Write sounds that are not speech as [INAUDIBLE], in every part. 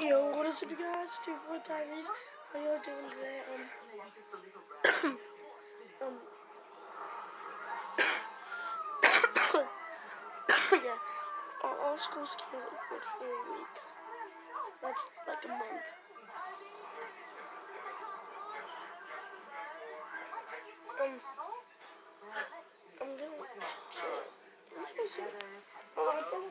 Yo, what is up, you guys? Two four Tyrese. How y'all doing today? Um, [COUGHS] um, [COUGHS] yeah, all, all schools canceled for four weeks. That's like a month. Um, I'm doing. What is it? Oh, I think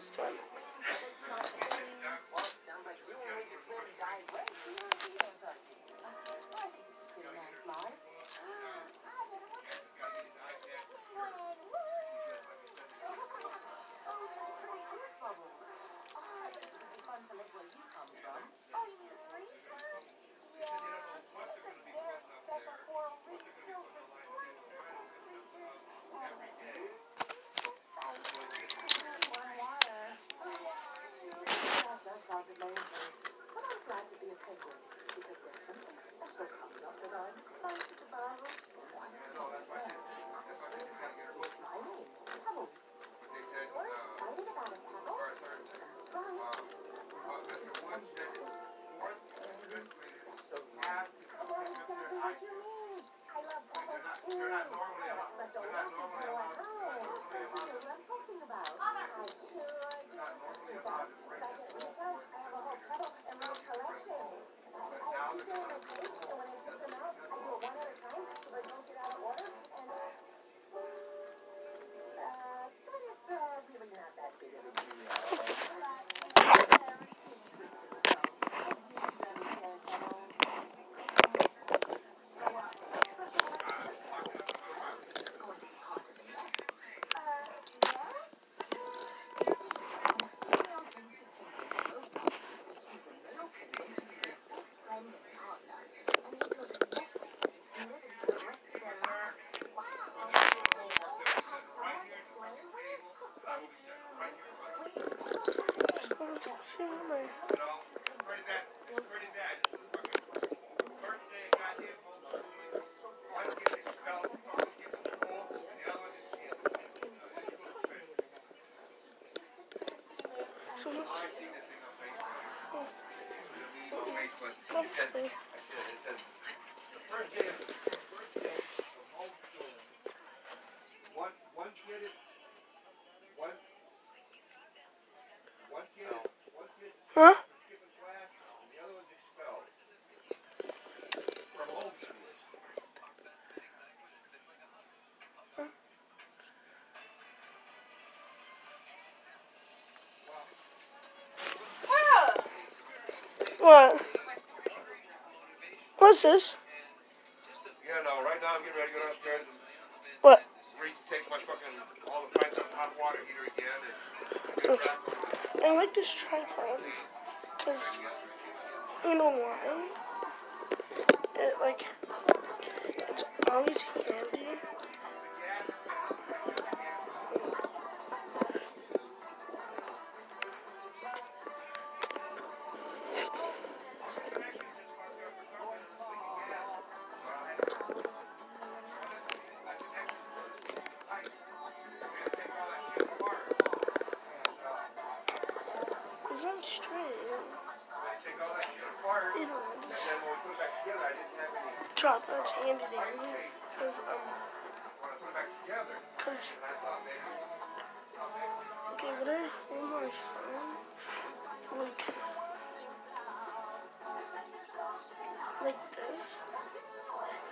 아. So let's let's see. One, one kid is, one, one kid, one kid Huh? skipping class, and the other one's expelled. From homeschool. What? What's this? Yeah, no, right now I'm getting ready to go downstairs and What? re- take my fucking, all the pipes out of hot water heater again and get back on I like this tripod because you know why? It like it's always handy. Have any, tripod's handy dandy because um because okay when I hold my phone like like this,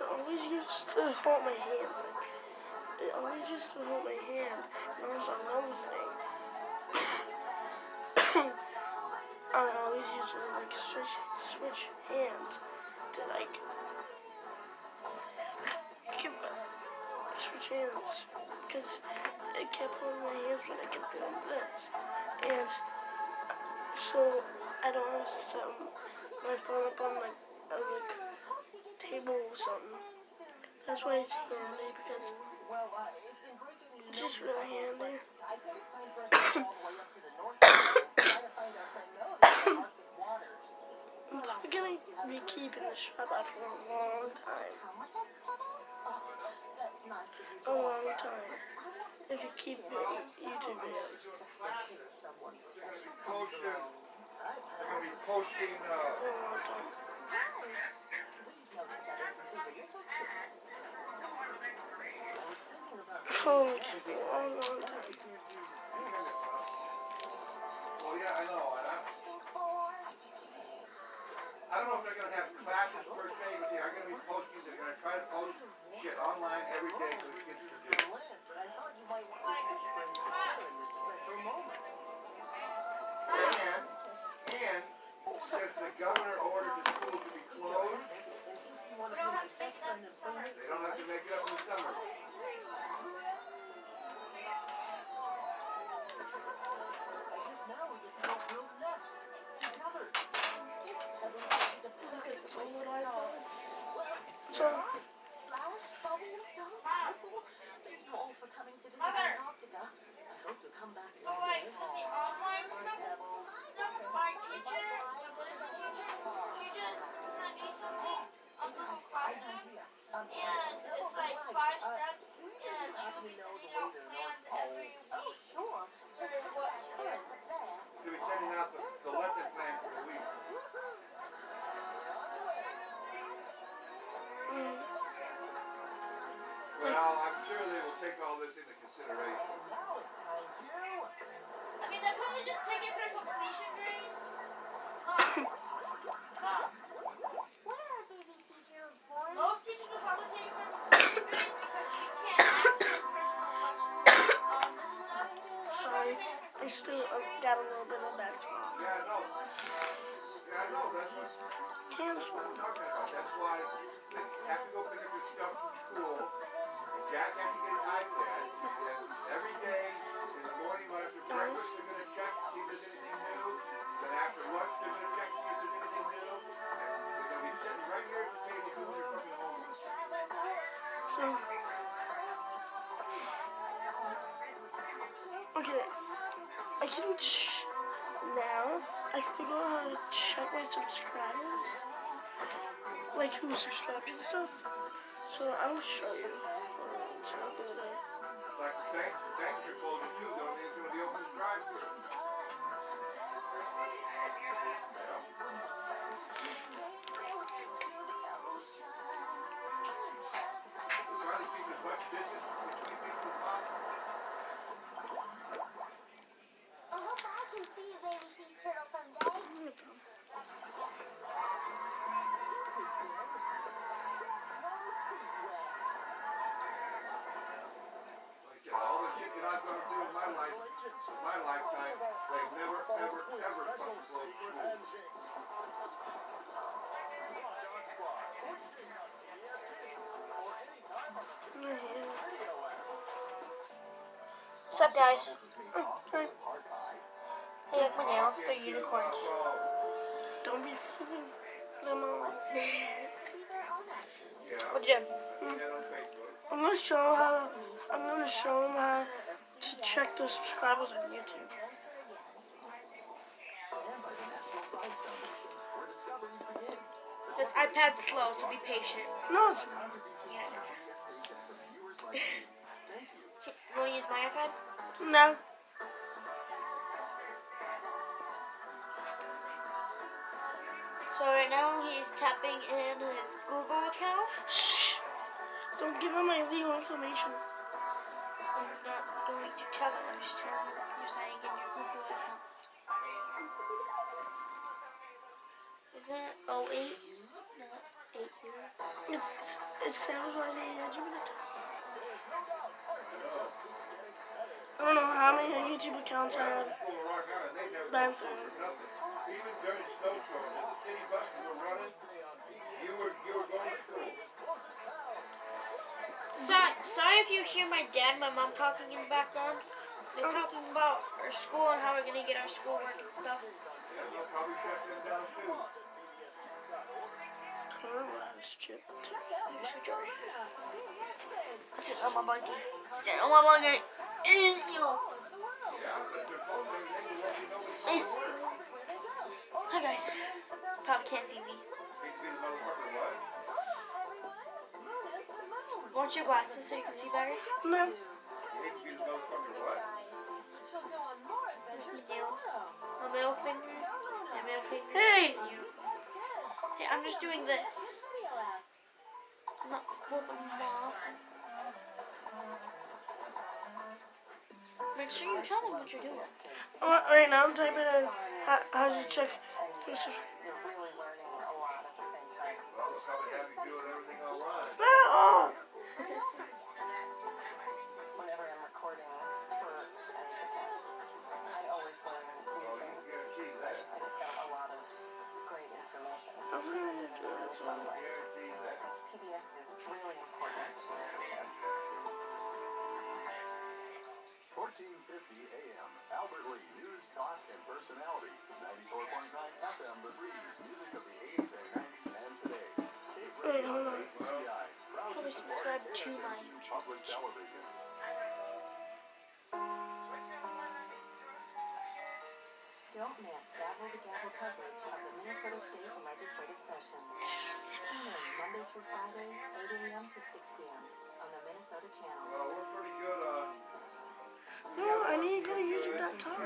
it always used to hold my hands like it always used to hold my hand. And also another thing. [COUGHS] I always used to like switch switch hands to like hands because it kept holding my hands when I kept doing this, and so I don't have some my phone up on a like table or something. That's why it's handy because it's just really handy. [COUGHS] I'm probably gonna be keeping this tripod for a long time. Oh, a long time if you keep YouTube videos. I'm be posting. A long time. Oh, I I don't know if they're gonna have classes per se, but they are gonna be posting. They're gonna try to post shit online every day for the kids to do. And, and, since the governor ordered the schools to be closed, they don't have to make it up in the summer. So, can now. I figure out how to check my subscribers, like who subscribed and stuff. So I'll show you. What's up, guys? Oh, hi. Hey, like my nails, they're unicorns. Don't be fooling them all. Yeah, [LAUGHS] What you doing? Mm-hmm. yeah. I'm gonna show 'em how. I'm gonna show them how to check their subscribers on YouTube. This iPad's slow, so be patient. No, it's not. Yeah, it is. you want to use my iPad? No. So right now he's tapping in his Google account. Shh. Don't give him my legal information. I'm not going to tell him. I'm just telling him you're signing in your Google account. Isn't it 08? Not 80. It's, it's sabotage the YouTube account. I don't know how many YouTube accounts I have Full of rock out, they never back closed Even during snowstorms, the city buses were running, you were, you were going to school. Sorry, sorry if you hear my dad and my mom talking in the background. They're oh. talking about our school and how we're gonna get our schoolwork and stuff. Yeah, they'll probably shut them down too. Carlisle chip. Here's the George. On my. Sit on my blanket. Yo. Yeah, but they're closing everything, they let you know when it's going to work. Hi guys. Probably can't see me. Hate to be the motherfucker, what? Want your glasses so you can see better? No. You hate to be the motherfucker, what? My nails. My middle finger. My middle finger. Hey! Hey, I'm just doing this. I'm not flipping them off. Make sure you tell them what you're doing. Uh, right now I'm typing in how, how to check. pieces. Well, they'll probably have 1450 AM, Albert Lea, news, talk, and personality. 94.9 FM, The Breeze, music of the 80s and 90s and today. Wait, hold on. Probably subscribe to my Public Television. Don't miss Gavel to Gavel coverage of the Minnesota State Legislative Session. Tune in Monday through Friday, 8 a.m. to 6 p.m. on the Minnesota Channel. Well, we're pretty good on. No, I need to go to YouTube.com.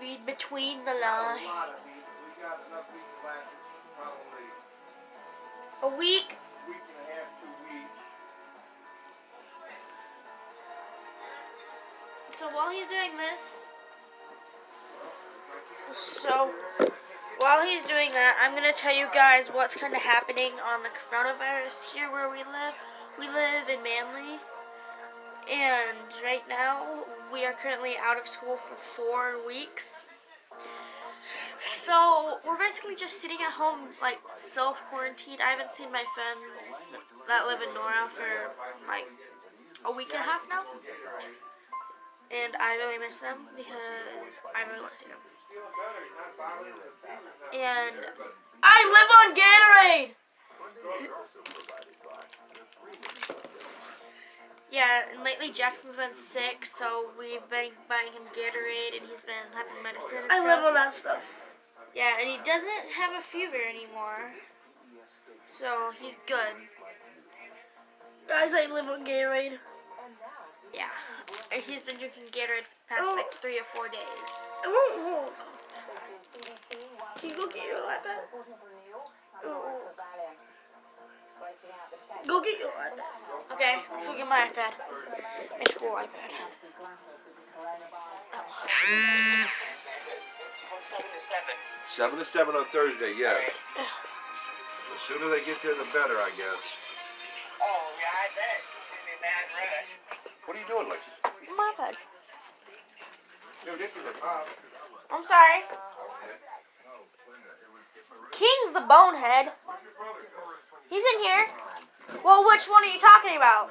Read between the lines. A week. So while he's doing this, so while he's doing that, I'm gonna tell you guys what's kind of happening on the coronavirus here where we live. We live in Manly, and right now we are currently out of school for four weeks. So we're basically just sitting at home, like self quarantined. I haven't seen my friends that live in Nora for like a week and a half now and I really miss them because I really want to see them. And I live on Gatorade. [LAUGHS] yeah, and lately Jackson's been sick, so we've been buying him Gatorade, and he's been having medicine. I stuff. live on that stuff. Yeah, and he doesn't have a fever anymore, so he's good. Guys, I live on Gatorade. Yeah, and he's been drinking Gatorade for the past oh. like three or four days. Won't hold. Can you go get your iPad? Oh. Go get your iPad. Okay, let's go get my iPad. My school iPad. From 7 to 7. Seven to seven on Thursday, yes. The sooner they get there, the better, I guess. Oh, yeah, I bet. It's be a mad rush. What are you doing, Lexi? My iPad. No, this is a pop. I'm sorry. Oh, King's the bonehead. He's in here. Well, which one are you talking about?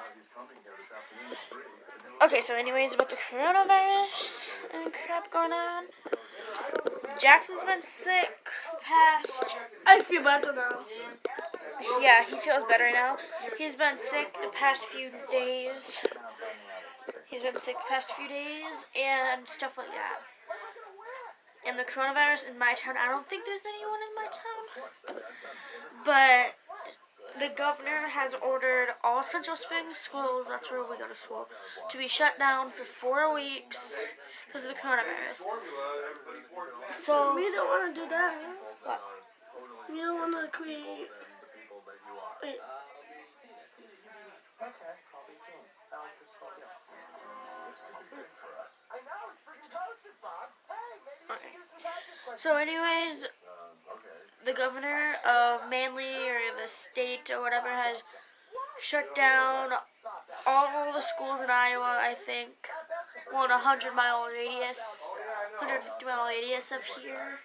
Okay, so anyways, about the coronavirus and crap going on. Jackson's been sick past I feel better now. Yeah, he feels better now. He's been sick the past few days. He's been sick the past few days and stuff like that. And the coronavirus in my town, I don't think there's anyone in my town. But the governor has ordered all Central Springs schools, that's where we go to school, to be shut down for four weeks because of the coronavirus. So, We don't want to do that. what? We don't want to create. Wait, Okay, I'll be soon. I like this photo. So, anyways, the governor of Manly or the state or whatever has shut down all the schools in Iowa, I think. Well, in a 100 mile radius, 150 mile radius of here.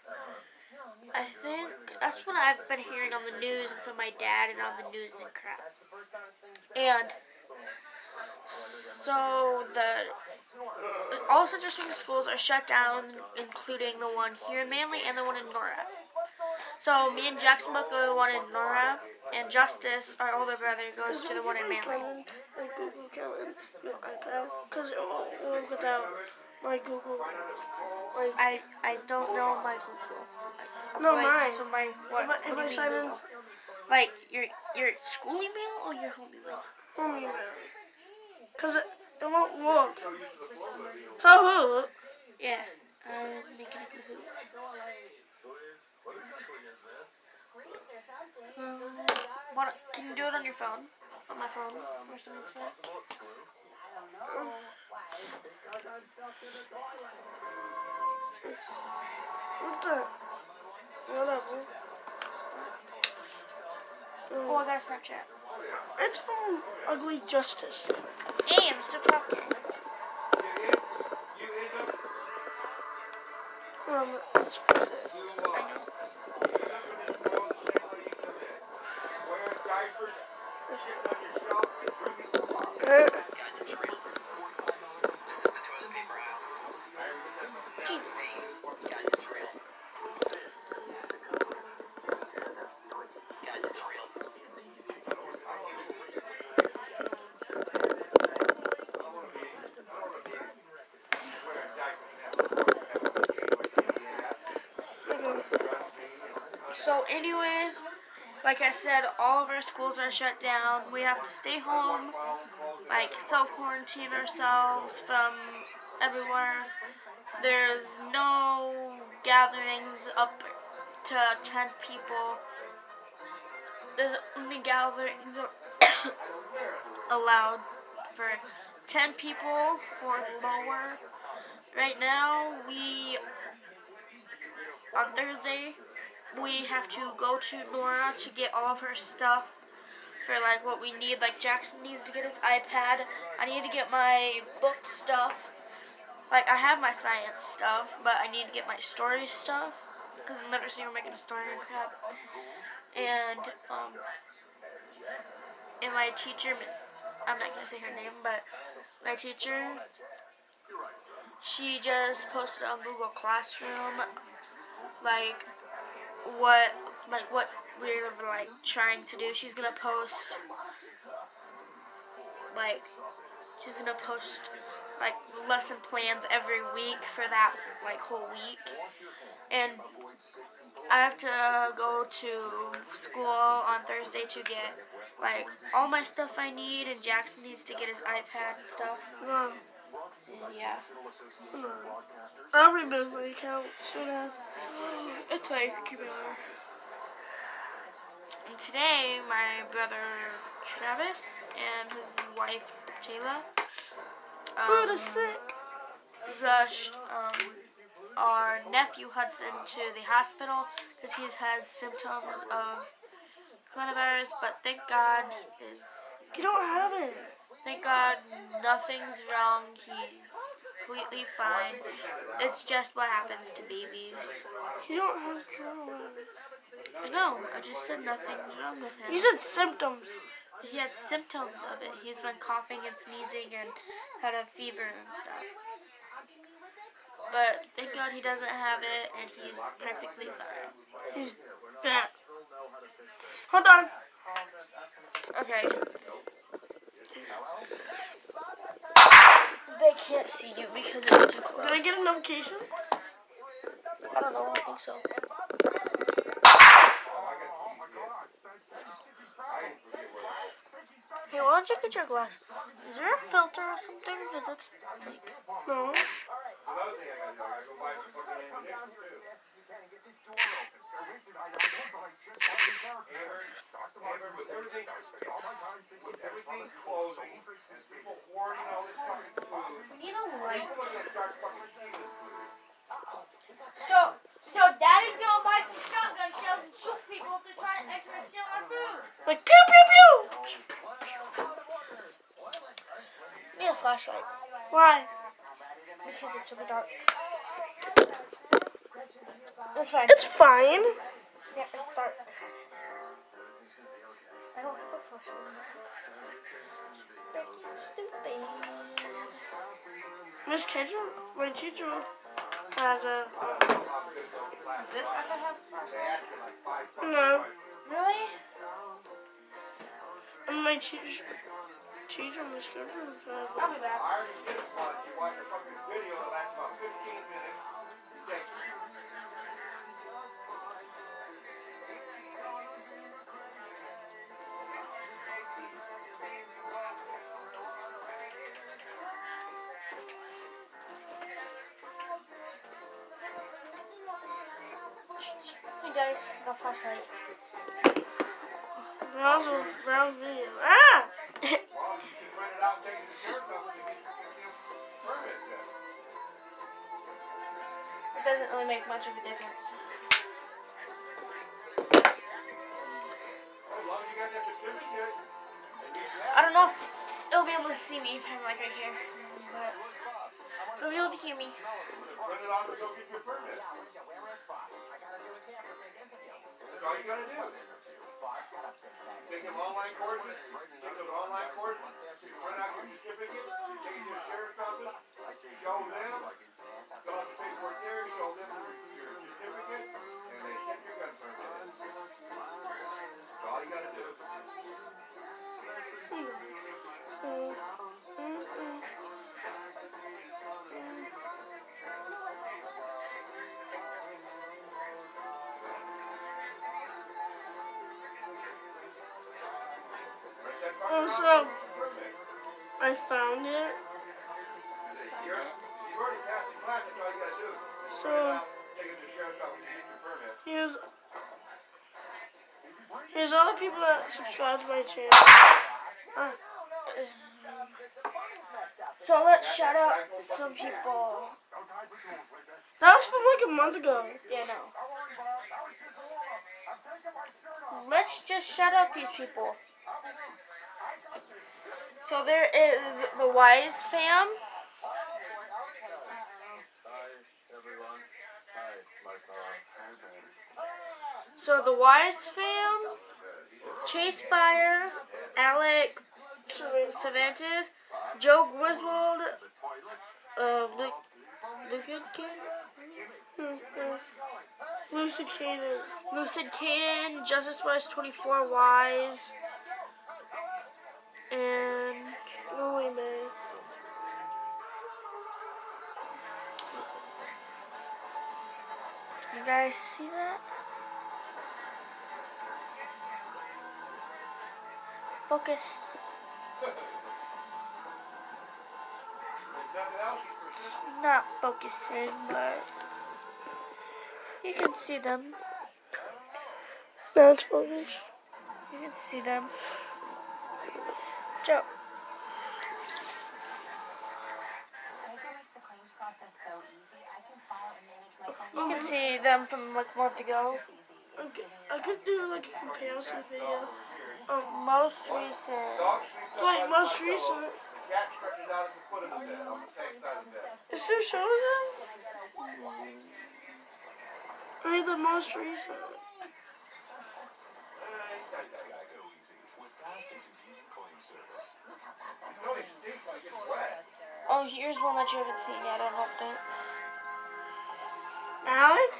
I think that's what I've been hearing on the news and from my dad and on the news and crap. And so the all Springs schools are shut down, including the one here in Manly and the one in Nora. So me and Jackson both go to the one in Nora, and Justice, our older brother, goes to the one in Manly. My Google account and iCloud. Because it won't work without my Google. Like, I I don't know my Google. No, like, mine. So my what? If if I sign in- Like your your school email or your home email? home email. Because it, it won't work. So, Yeah, uh, was making a Google. Um, what, can you do it on your phone? On my phone or something like that? What the? Whatever. Oh, I got a Snapchat. It's from Ugly Justice. Hey, I'm still talking. You end, you end up, Um, let's fix it. So, anyways, like I said, all of our schools are shut down. We have to stay home, like self quarantine ourselves from everywhere. There's no gatherings up to 10 people. There's only gatherings [COUGHS] allowed for 10 people or lower. Right now, we on Thursday we have to go to Nora to get all of her stuff for like what we need. Like Jackson needs to get his iPad. I need to get my book stuff. Like I have my science stuff, but I need to get my story stuff because in literacy we're making a story and crap. And um, and my teacher, I'm not gonna say her name, but my teacher, she just posted on Google Classroom like what like what we're like trying to do. She's gonna post like she's gonna post like lesson plans every week for that like whole week. And I have to go to school on Thursday to get like all my stuff I need and Jackson needs to get his iPad and stuff. Well, yeah. I'll remove my account soon as. It's it on. And today, my brother Travis and his wife Taylor um, sick. rushed um, our nephew Hudson to the hospital because he's had symptoms of coronavirus. But thank God, is You don't have it. Thank God nothing's wrong. He's completely fine. It's just what happens to babies. You don't have coronavirus. I know. I just said nothing's wrong with him. You said symptoms. He had symptoms of it. He's been coughing and sneezing and had a fever and stuff. But thank God he doesn't have it and he's perfectly fine. He's bad. Hold on. Okay. They can't see you because it's too close. Did I get a notification? I don't know. I think so. Hey, why don't you get your glasses? Is there a filter or something? Is it like No. Why? because it's really dark. That's fine. It's fine. Yeah, it's dark. I don't have a flashlight. Freaking stupid. Miss Kendra, my teacher, has a. Is this I can have a flashlight? No. Really? And my teacher, teacher, Miss Kendra, has a. I'll be back. Make much of a difference. I don't know if it'll be able to see me if I'm like right here, but they'll be able to hear me. Online courses, print out your certificate, show them, office, and get your permit. Here's here's all the people that subscribe to my channel. Ah, So let's shout out some people. that was from like a month ago. Yeah, no. Let's just shout out these people. So there is the Wise fam. So the Wise fam, Chase Byer, Alec Cervantes, Joe Griswold, uh, Lucid Kid, Lucid Caden. Lucid Caden, Justice West 24 Wise, and Louie May. you guys see that? Focus. Not focusing, but you can see them. Now it's focused. You can see them. Joe. You can see them from like a month ago. Okay, I could do like a comparison video. Um, Most recent. Wait, most the front door. recent. The there showing them? Mean the most recent. Oh, here's one that you haven't seen yet. I don't think. Alec?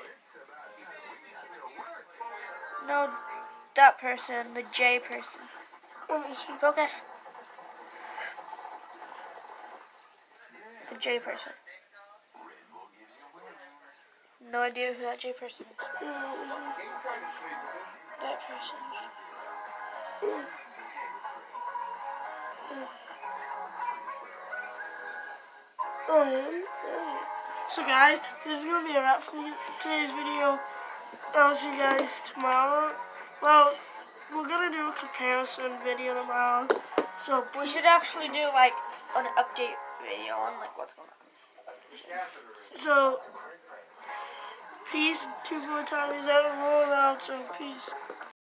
No, that person, the J person. Focus. The J person. No idea who that J person is. Mm, He tried to sleep with. That person. Oh, yeah. So guys, this is gonna be a wrap for today's video. I'll see you guys tomorrow. Well, we're gonna do a comparison video tomorrow. So We should actually do like an update video on like what's going on. so peace two more times. That roll out. So peace.